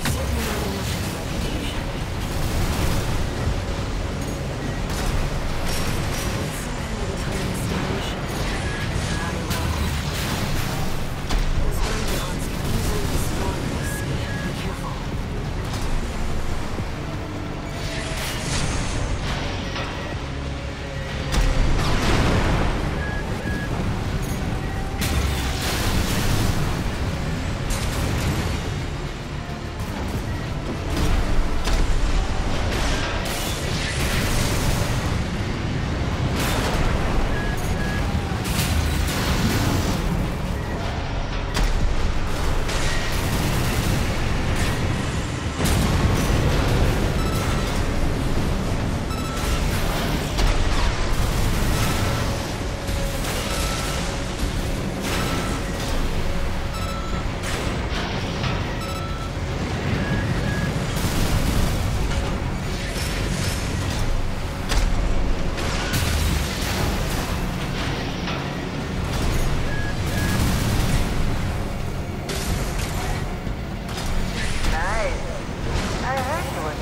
Shut down.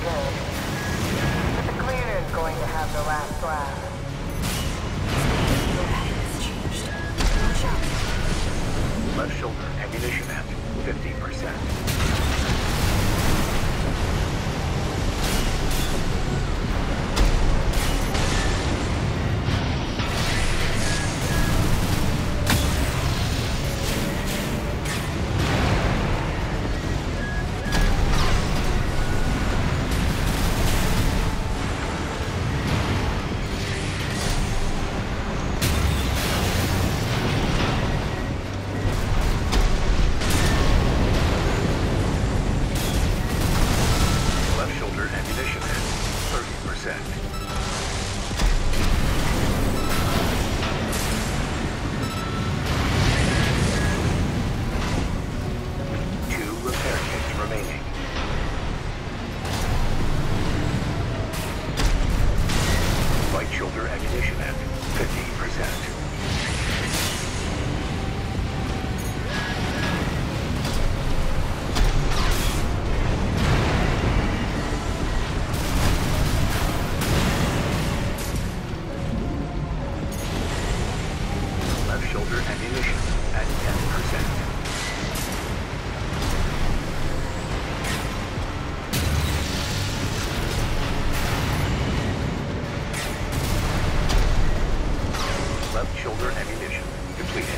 But the cleaner's going to have the last laugh. Left shoulder ammunition depleted.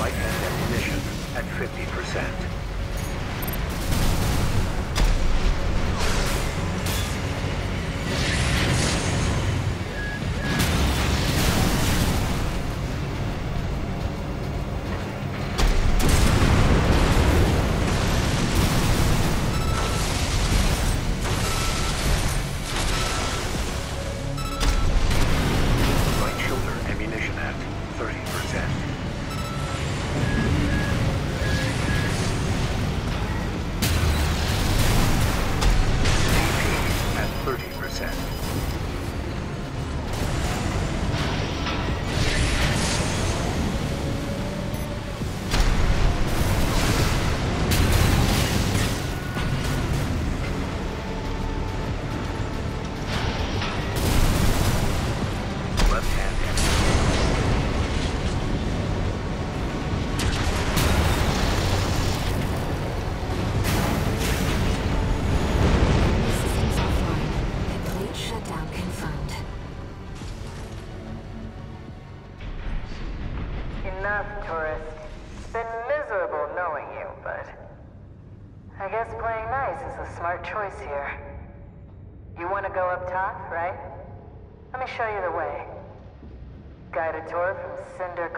Right hand ammunition at 50%. 30%. Enough, tourist. It's been miserable knowing you, but... I guess playing nice is a smart choice here. You want to go up top, right? Let me show you the way. Guided tour from Cinder